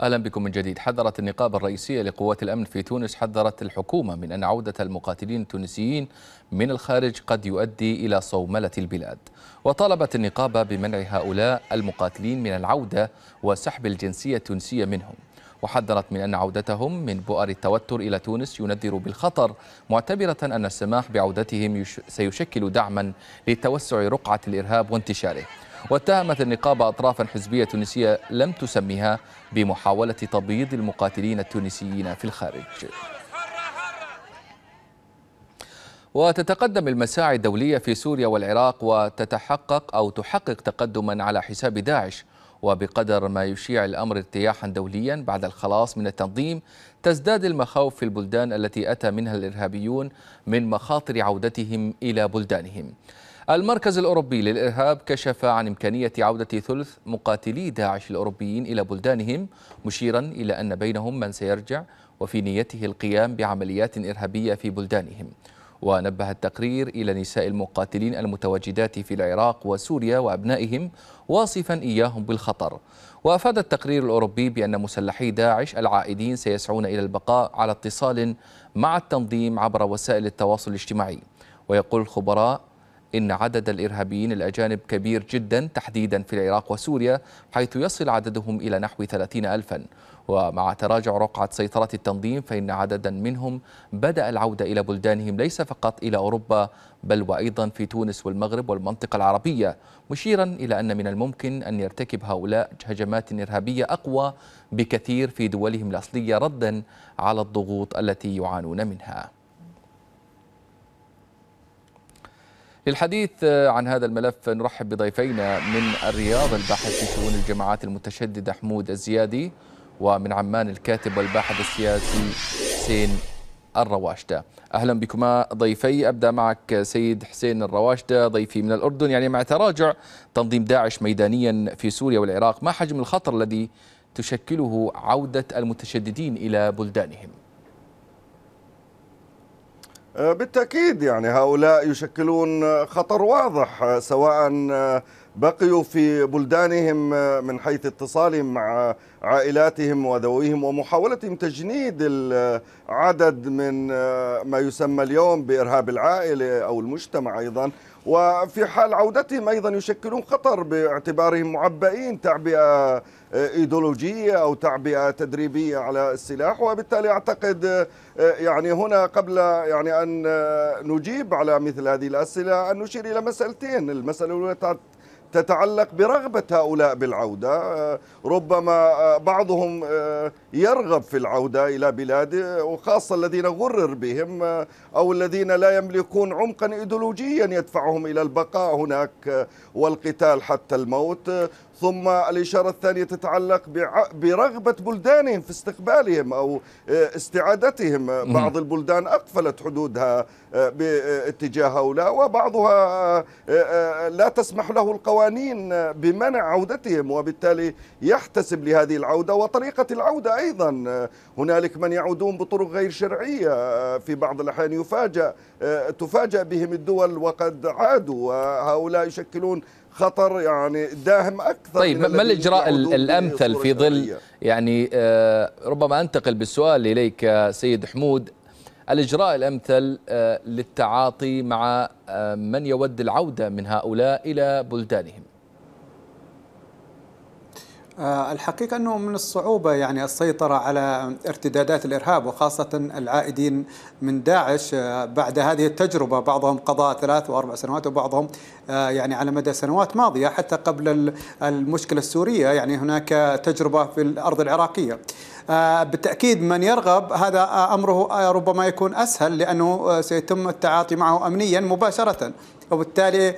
أهلا بكم من جديد. حذرت النقابه الرئيسية لقوات الأمن في تونس حذرت الحكومة من أن عودة المقاتلين التونسيين من الخارج قد يؤدي إلى صوملة البلاد. وطالبت النقابه بمنع هؤلاء المقاتلين من العودة وسحب الجنسية التونسية منهم. وحذرت من أن عودتهم من بؤر التوتر إلى تونس ينذر بالخطر معتبرة أن السماح بعودتهم سيشكل دعما لتوسع رقعة الإرهاب وانتشاره. واتهمت النقابة أطرافا حزبية تونسية لم تسميها بمحاولة تبييض المقاتلين التونسيين في الخارج. وتتقدم المساعي الدولية في سوريا والعراق وتتحقق أو تحقق تقدما على حساب داعش. وبقدر ما يشيع الأمر ارتياحا دوليا بعد الخلاص من التنظيم تزداد المخاوف في البلدان التي أتى منها الإرهابيون من مخاطر عودتهم إلى بلدانهم. المركز الأوروبي للإرهاب كشف عن إمكانية عودة ثلث مقاتلي داعش الأوروبيين إلى بلدانهم مشيرا إلى أن بينهم من سيرجع وفي نيته القيام بعمليات إرهابية في بلدانهم. ونبه التقرير إلى نساء المقاتلين المتواجدات في العراق وسوريا وأبنائهم واصفا إياهم بالخطر. وأفاد التقرير الأوروبي بأن مسلحي داعش العائدين سيسعون إلى البقاء على اتصال مع التنظيم عبر وسائل التواصل الاجتماعي. ويقول الخبراء إن عدد الإرهابيين الأجانب كبير جدا تحديدا في العراق وسوريا حيث يصل عددهم إلى نحو 30 ألفا. ومع تراجع رقعة سيطرة التنظيم فإن عددا منهم بدأ العودة إلى بلدانهم ليس فقط إلى أوروبا بل وأيضا في تونس والمغرب والمنطقة العربية مشيرا إلى أن من الممكن أن يرتكب هؤلاء هجمات إرهابية أقوى بكثير في دولهم الأصلية ردا على الضغوط التي يعانون منها. للحديث عن هذا الملف نرحب بضيفينا من الرياض الباحث في شؤون الجماعات المتشددة حمود الزيادي ومن عمان الكاتب والباحث السياسي حسين الرواشدة أهلا بكما ضيفي. أبدأ معك سيد حسين الرواشدة ضيفي من الأردن. يعني مع تراجع تنظيم داعش ميدانيا في سوريا والعراق ما حجم الخطر الذي تشكله عودة المتشددين إلى بلدانهم؟ بالتأكيد يعني هؤلاء يشكلون خطر واضح سواء بقيوا في بلدانهم من حيث اتصالهم مع عائلاتهم وذويهم ومحاولتهم تجنيد العدد من ما يسمى اليوم بإرهاب العائلة أو المجتمع أيضا. وفي حال عودتهم أيضا يشكلون خطر باعتبارهم معبئين تعبئة إيديولوجية أو تعبئة تدريبية على السلاح. وبالتالي أعتقد يعني هنا قبل يعني أن نجيب على مثل هذه الأسئلة أن نشير إلى مسألتين، المسألة الأولى تتعلق برغبة هؤلاء بالعودة. ربما بعضهم يرغب في العودة إلى بلاده وخاصة الذين غرر بهم أو الذين لا يملكون عمقا إيديولوجيا يدفعهم إلى البقاء هناك والقتال حتى الموت. ثم الإشارة الثانية تتعلق برغبة بلدانهم في استقبالهم أو استعادتهم. بعض البلدان أقفلت حدودها باتجاه هؤلاء وبعضها لا تسمح له القوانين بمنع عودتهم وبالتالي يحتسب لهذه العودة وطريقة العودة أيضا. هنالك من يعودون بطرق غير شرعية في بعض الأحيان يفاجأ تفاجأ بهم الدول وقد عادوا وهؤلاء يشكلون خطر يعني داهم أكثر طيب ما الإجراء الأمثل في ظل يعني ربما أنتقل بالسؤال إليك سيد حمود. الإجراء الأمثل للتعاطي مع من يود العودة من هؤلاء إلى بلدانهم. الحقيقة أنه من الصعوبة يعني السيطرة على ارتدادات الإرهاب وخاصة العائدين من داعش بعد هذه التجربة. بعضهم قضى ثلاث وأربع سنوات وبعضهم يعني على مدى سنوات ماضية حتى قبل المشكلة السورية. يعني هناك تجربة في الأرض العراقية. بالتأكيد من يرغب هذا أمره ربما يكون أسهل لأنه سيتم التعاطي معه أمنيا مباشرة. وبالتالي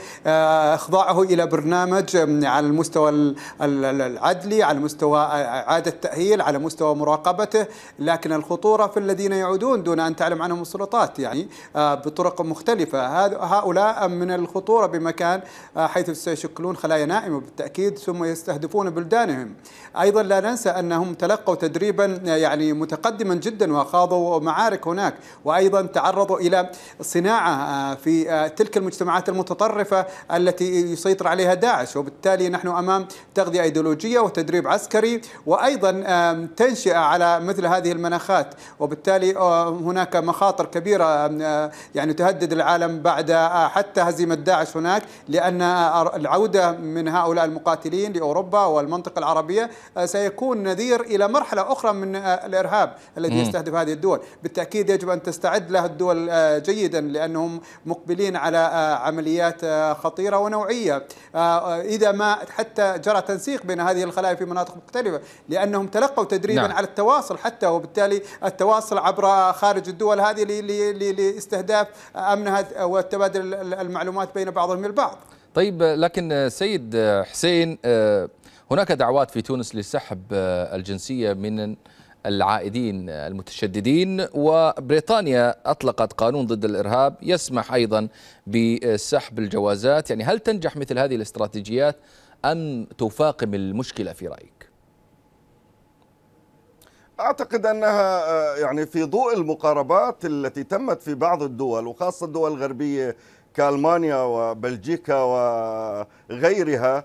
إخضاعه إلى برنامج على المستوى العدلي على مستوى إعادة تاهيل على مستوى مراقبته. لكن الخطورة في الذين يعودون دون أن تعلم عنهم السلطات يعني بطرق مختلفة. هؤلاء من الخطورة بمكان حيث سيشكلون خلايا نائمة. بالتأكيد ثم يستهدفون بلدانهم. أيضا لا ننسى أنهم تلقوا تدريب تدريبا يعني متقدما جدا وخاضوا معارك هناك. وأيضا تعرضوا إلى صناعة في تلك المجتمعات المتطرفة التي يسيطر عليها داعش. وبالتالي نحن أمام تغذية إيديولوجية وتدريب عسكري وأيضا تنشئة على مثل هذه المناخات. وبالتالي هناك مخاطر كبيرة يعني تهدد العالم بعد حتى هزيمة داعش هناك لأن العودة من هؤلاء المقاتلين لأوروبا والمنطقة العربية سيكون نذير إلى مرحلة أخرى من الإرهاب الذي يستهدف هذه الدول، بالتأكيد يجب أن تستعد له الدول جيدا لأنهم مقبلين على عمليات خطيرة ونوعية إذا ما حتى جرى تنسيق بين هذه الخلايا في مناطق مختلفة لأنهم تلقوا تدريبا نعم. على التواصل حتى وبالتالي التواصل عبر خارج الدول هذه لاستهداف أمنها وتبادل المعلومات بين بعضهم البعض. طيب لكن سيد حسين هناك دعوات في تونس لسحب الجنسية من العائدين المتشددين وبريطانيا أطلقت قانون ضد الإرهاب يسمح أيضا بسحب الجوازات، يعني هل تنجح مثل هذه الاستراتيجيات أم تفاقم المشكلة في رأيك؟ أعتقد أنها يعني في ضوء المقاربات التي تمت في بعض الدول وخاصة الدول الغربية كألمانيا وبلجيكا وغيرها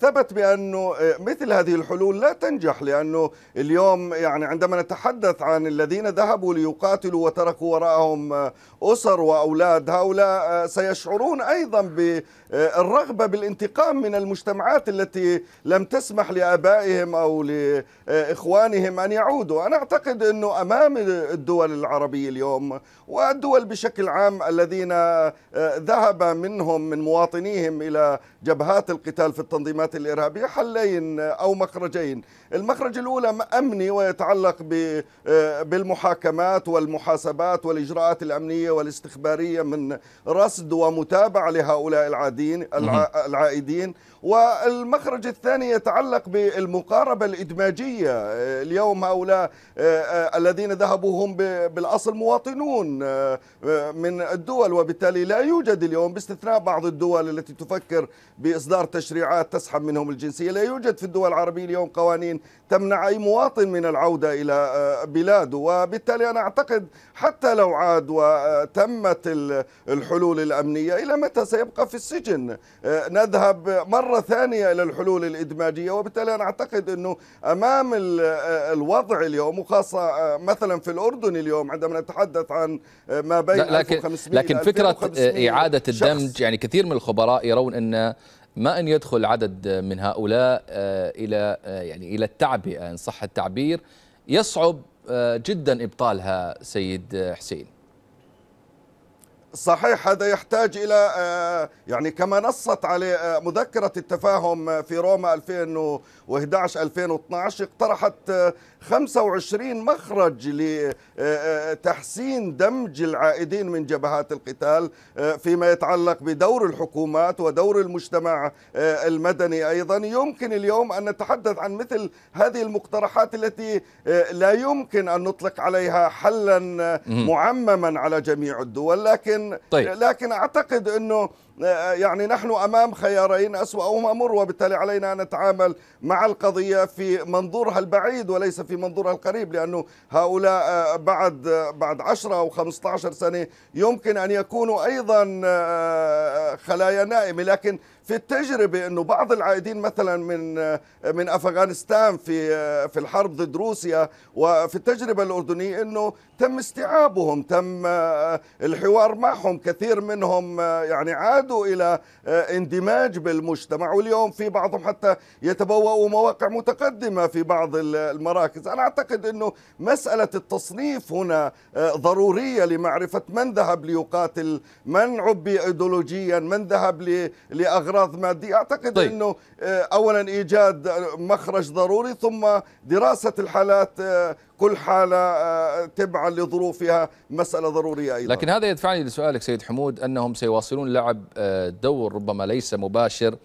ثبت بأنه مثل هذه الحلول لا تنجح لأنه اليوم يعني عندما نتحدث عن الذين ذهبوا ليقاتلوا وتركوا وراءهم أسر وأولاد هؤلاء سيشعرون أيضا بالرغبه بالانتقام من المجتمعات التي لم تسمح لآبائهم أو لاخوانهم أن يعودوا، أنا أعتقد أنه أمام الدول العربية اليوم والدول بشكل عام الذين ذهب منهم من مواطنيهم إلى جبهات القتال في التنظيمات الإرهابية حلين أو مخرجين. المخرج الأولى أمني ويتعلق بالمحاكمات والمحاسبات والإجراءات الأمنية والاستخبارية من رصد ومتابعة لهؤلاء العادين العائدين. والمخرج الثاني يتعلق بالمقاربة الإدماجية. اليوم هؤلاء الذين ذهبوا هم بالأصل مواطنون من الدول وبالتالي لا يوجد اليوم باستثناء بعض الدول التي تفكر بإصدار تشريعات تسحب منهم الجنسية. لا يوجد في الدول العربية اليوم قوانين تمنع أي مواطن من العودة إلى بلاده. وبالتالي أنا أعتقد حتى لو عاد وتمت الحلول الأمنية إلى متى سيبقى في السجن؟ نذهب مرة ثانية إلى الحلول الإدماجية. وبالتالي أنا أعتقد أنه أمام الوضع اليوم وخاصة مثلا في الأردن اليوم عندما نتحدث عن ما بين لكن 1500 لكن فكرة إعادة الدمج يعني كثير من الخبراء يرون أن ما أن يدخل عدد من هؤلاء إلى يعني إلى التعبئه إن صح التعبير يصعب جدا إبطالها سيد حسين. صحيح هذا يحتاج إلى يعني كما نصت عليه مذكرة التفاهم في روما 2011 2012 اقترحت 25 مخرج لتحسين دمج العائدين من جبهات القتال فيما يتعلق بدور الحكومات ودور المجتمع المدني أيضا يمكن اليوم أن نتحدث عن مثل هذه المقترحات التي لا يمكن أن نطلق عليها حلا معمما على جميع الدول لكن طيب. لكن أعتقد أنه يعني نحن أمام خيارين اسواهما مر وبالتالي علينا أن نتعامل مع القضية في منظورها البعيد وليس في منظورها القريب لأنه هؤلاء بعد بعد 10 أو 15 سنة يمكن أن يكونوا أيضا خلايا نائمة. لكن في التجربة أنه بعض العائدين مثلا من من أفغانستان في في الحرب ضد روسيا وفي التجربة الأردنية أنه تم استيعابهم تم الحوار معهم كثير منهم يعني عادوا إلى اندماج بالمجتمع واليوم في بعضهم حتى يتبوأوا مواقع متقدمة في بعض المراكز. أنا أعتقد أنه مسألة التصنيف هنا ضرورية لمعرفة من ذهب ليقاتل من عبي ايديولوجيا من ذهب لأغراض اغراض مادية. أعتقد طيب. إنه اولا إيجاد مخرج ضروري ثم دراسة الحالات كل حالة تبعا لظروفها مسألة ضرورية أيضا. لكن هذا يدفعني لسؤالك سيد حمود أنهم سيواصلون لعب دور ربما ليس مباشر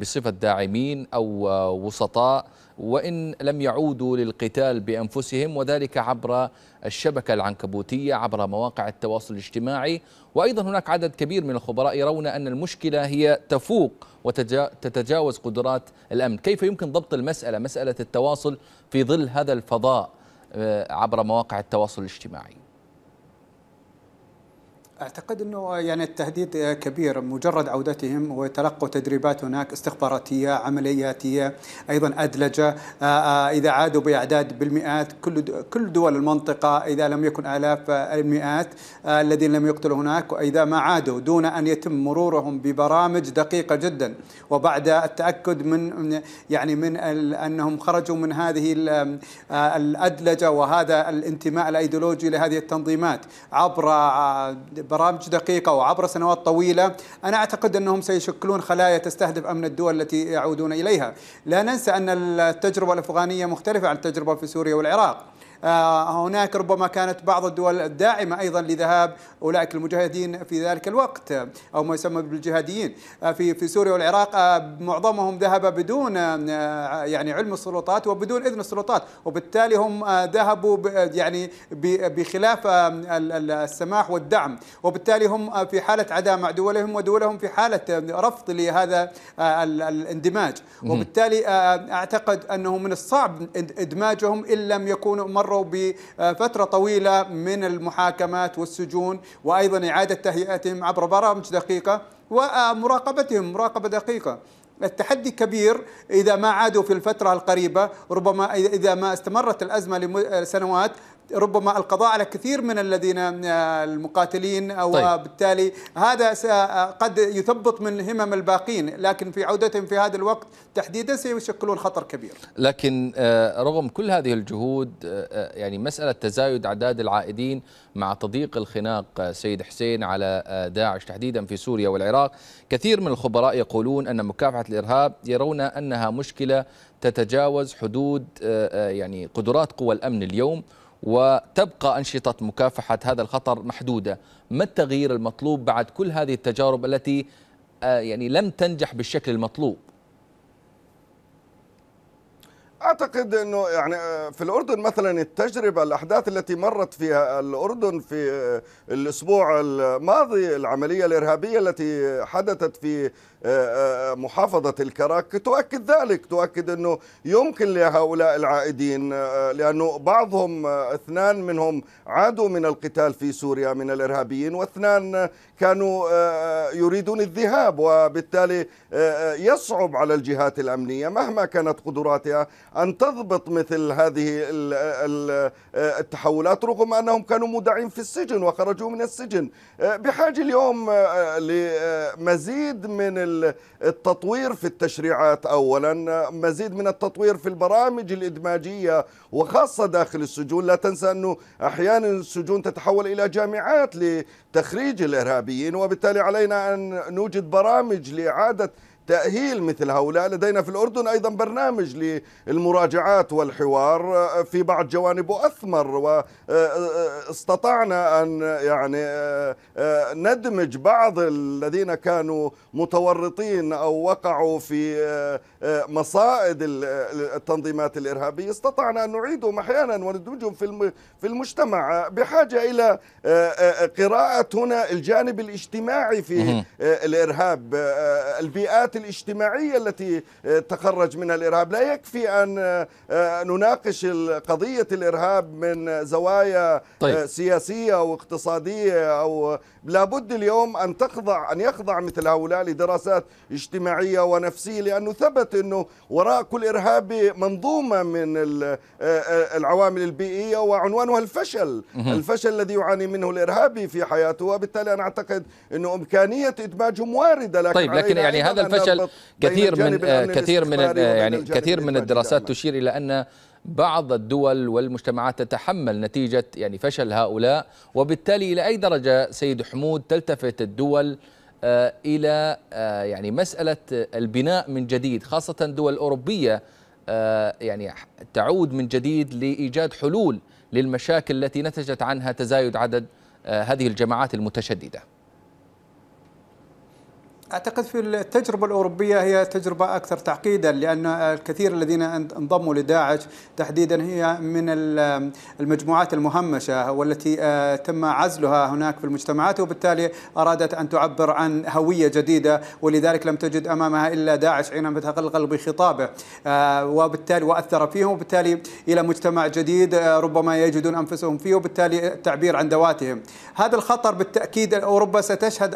بصفة داعمين أو وسطاء. وإن لم يعودوا للقتال بأنفسهم وذلك عبر الشبكة العنكبوتية عبر مواقع التواصل الاجتماعي. وأيضا هناك عدد كبير من الخبراء يرون أن المشكلة هي تفوق وتتجاوز قدرات الأمن. كيف يمكن ضبط المسألة مسألة التواصل في ظل هذا الفضاء آه، عبر مواقع التواصل الاجتماعي؟ أعتقد إنه يعني التهديد كبير. مجرد عودتهم وتلقوا تدريبات هناك استخباراتية عملياتية أيضا أدلجة آه، آه، إذا عادوا بأعداد بالمئات كل كل دول المنطقة إذا لم يكن آلاف المئات آه، الذين لم يقتلوا هناك وإذا ما عادوا دون أن يتم مرورهم ببرامج دقيقة جدا. وبعد التأكد من يعني من أنهم خرجوا من هذه الأدلجة وهذا الانتماء الأيديولوجي لهذه التنظيمات عبر برامج دقيقة وعبر سنوات طويلة أنا أعتقد أنهم سيشكلون خلايا تستهدف أمن الدول التي يعودون إليها. لا ننسى أن التجربة الأفغانية مختلفة عن التجربة في سوريا والعراق. هناك ربما كانت بعض الدول الداعمة أيضا لذهاب أولئك المجاهدين في ذلك الوقت أو ما يسمى بالجهاديين. آه، في في سوريا والعراق آه، معظمهم ذهب بدون يعني علم السلطات وبدون إذن السلطات وبالتالي هم ذهبوا يعني بخلاف السماح والدعم. وبالتالي هم في حالة عداء مع دولهم ودولهم في حالة رفض لهذا الاندماج. وبالتالي أعتقد أنه من الصعب إدماجهم إن لم يكونوا مروا مروا بفترة طويلة من المحاكمات والسجون وأيضا إعادة تهيئتهم عبر برامج دقيقة ومراقبتهم مراقبة دقيقة. التحدي كبير إذا ما عادوا في الفترة القريبة ربما إذا ما استمرت الأزمة لسنوات ربما القضاء على كثير من الذين آه، المقاتلين وبالتالي طيب. هذا آه، قد يثبط من همم الباقين لكن في عودتهم في هذا الوقت تحديدا سيشكلون خطر كبير لكن آه، رغم كل هذه الجهود يعني مسألة تزايد أعداد العائدين مع تضييق الخناق سيد حسين على داعش تحديدا في سوريا والعراق كثير من الخبراء يقولون أن مكافحة الإرهاب يرون أنها مشكلة تتجاوز حدود يعني قدرات قوى الأمن اليوم وتبقى أنشطة مكافحة هذا الخطر محدودة. ما التغيير المطلوب بعد كل هذه التجارب التي آه، يعني لم تنجح بالشكل المطلوب؟ أعتقد إنه يعني آه، في الأردن مثلا التجربة الأحداث التي مرت فيها الأردن في آه، الأسبوع الماضي العملية الإرهابية التي حدثت في آه، محافظة الكراك تؤكد ذلك تؤكد أنه يمكن لهؤلاء العائدين لأنه بعضهم اثنان منهم عادوا من القتال في سوريا من الإرهابيين واثنان كانوا يريدون الذهاب وبالتالي يصعب على الجهات الأمنية مهما كانت قدراتها أن تضبط مثل هذه التحولات رغم أنهم كانوا مودعين في السجن وخرجوا من السجن. بحاجة اليوم لمزيد من التطوير في التشريعات أولا مزيد من التطوير في البرامج الإدماجية وخاصة داخل السجون. لا تنسى أنه أحيانا السجون تتحول إلى جامعات لتخريج الإرهابيين وبالتالي علينا أن نوجد برامج لإعادة تأهيل مثل هؤلاء لدينا في الأردن أيضا برنامج للمراجعات والحوار في بعض جوانبه أثمر واستطعنا أن يعني ندمج بعض الذين كانوا متورطين أو وقعوا في مصائد التنظيمات الإرهابية. استطعنا أن نعيدهم أحيانا وندمجهم في المجتمع. بحاجة إلى قراءة هنا الجانب الاجتماعي في الإرهاب البيئات الاجتماعية التي آه، تخرج منها الإرهاب. لا يكفي أن آه، آه، نناقش قضية الإرهاب من زوايا طيب. سياسية واقتصادية أو لابد اليوم أن تخضع أن يخضع مثل هؤلاء لدراسات اجتماعية ونفسية لأنه ثبت أنه وراء كل إرهابي منظومة من العوامل البيئية وعنوانها الفشل. الفشل الذي يعاني منه الإرهابي في حياته وبالتالي أنا أعتقد أنه إمكانية إدماجهم واردة لكن طيب لكن يعني هذا الفشل الفشل كثير من كثير من يعني كثير من الدراسات تشير إلى أن بعض الدول والمجتمعات تتحمل نتيجة يعني فشل هؤلاء وبالتالي إلى أي درجة سيد حمود تلتفت الدول آه، إلى آه، يعني مسألة البناء من جديد خاصة دول أوروبية آه، يعني تعود من جديد لإيجاد حلول للمشاكل التي نتجت عنها تزايد عدد هذه الجماعات المتشددة. أعتقد في التجربة الأوروبية هي تجربة أكثر تعقيدا لأن الكثير الذين انضموا لداعش تحديدا هي من المجموعات المهمشة والتي آه، تم عزلها هناك في المجتمعات وبالتالي أرادت أن تعبر عن هوية جديدة ولذلك لم تجد أمامها إلا داعش حينما تغلغل بخطابه آه، وبالتالي وأثر فيهم وبالتالي إلى مجتمع جديد آه، ربما يجدون أنفسهم فيه وبالتالي التعبير عن ذواتهم هذا الخطر بالتأكيد أوروبا ستشهد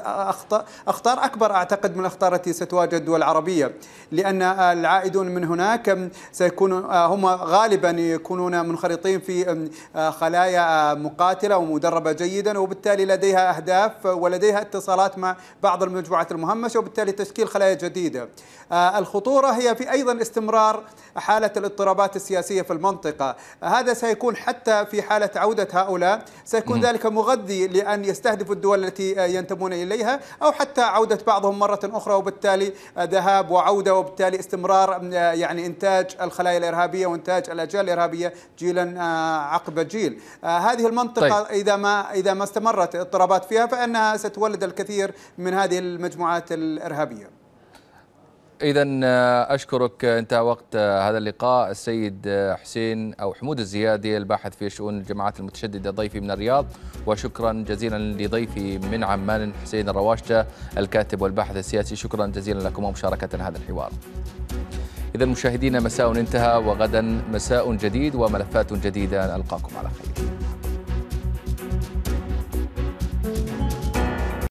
أخطار أكبر أعتقد من الأخطار التي ستواجه الدول العربيه لأن العائدون من هناك سيكون هم غالبا يكونون منخرطين في خلايا مقاتلة ومدربة جيدا وبالتالي لديها أهداف ولديها اتصالات مع بعض المجموعات المهمشة وبالتالي تشكيل خلايا جديدة. الخطورة هي في أيضا استمرار حالة الاضطرابات السياسية في المنطقة، هذا سيكون حتى في حالة عودة هؤلاء سيكون ذلك مغذي لأن يستهدفوا الدول التي ينتمون إليها أو حتى عودة بعضهم مرة أخرى وبالتالي ذهاب وعودة وبالتالي استمرار يعني إنتاج الخلايا الإرهابية وإنتاج الأجيال الإرهابية جيلا عقب جيل. هذه المنطقة طيب. إذا ما إذا ما استمرت اضطرابات فيها فإنها ستولد الكثير من هذه المجموعات الإرهابية. إذا أشكرك انتهى وقت هذا اللقاء. السيد حسين أو حمود الزيادي الباحث في شؤون الجماعات المتشددة ضيفي من الرياض. وشكرا جزيلا لضيفي من عمان حسين الرواشته الكاتب والباحث السياسي. شكرا جزيلا لكم ومشاركة هذا الحوار. إذا مشاهدينا مساء انتهى وغدا مساء جديد وملفات جديدة نلقاكم على خير.